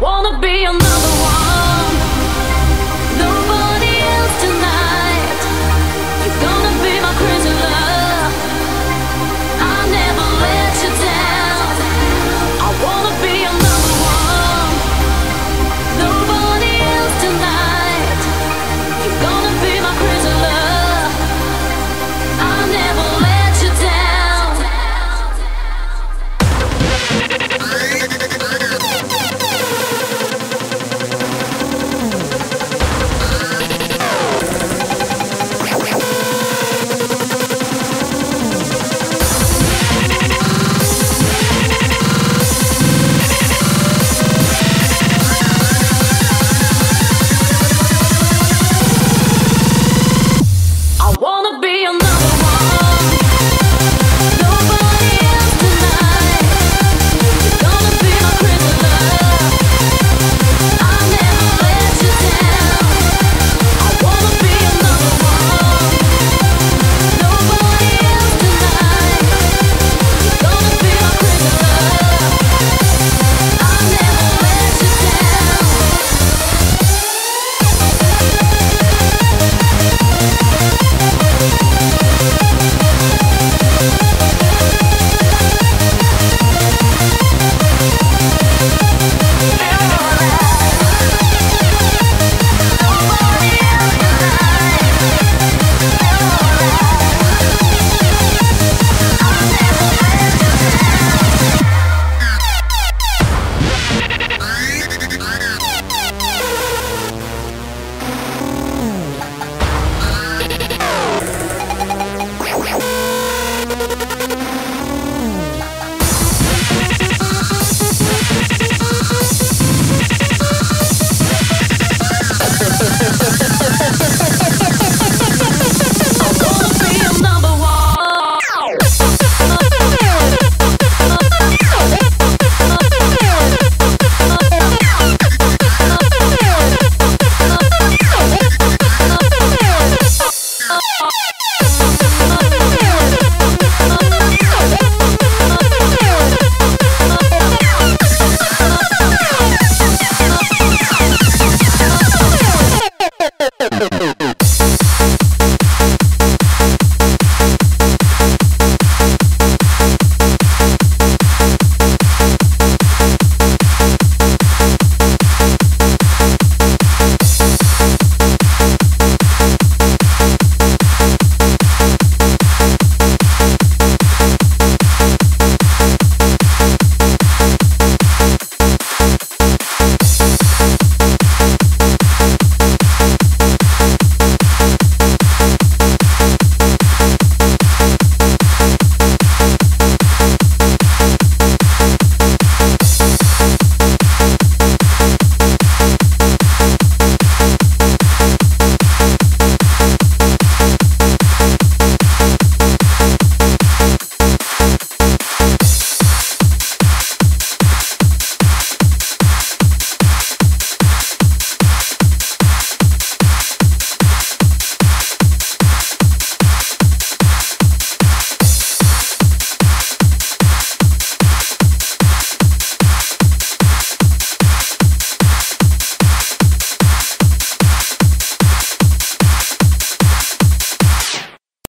wanna be another one.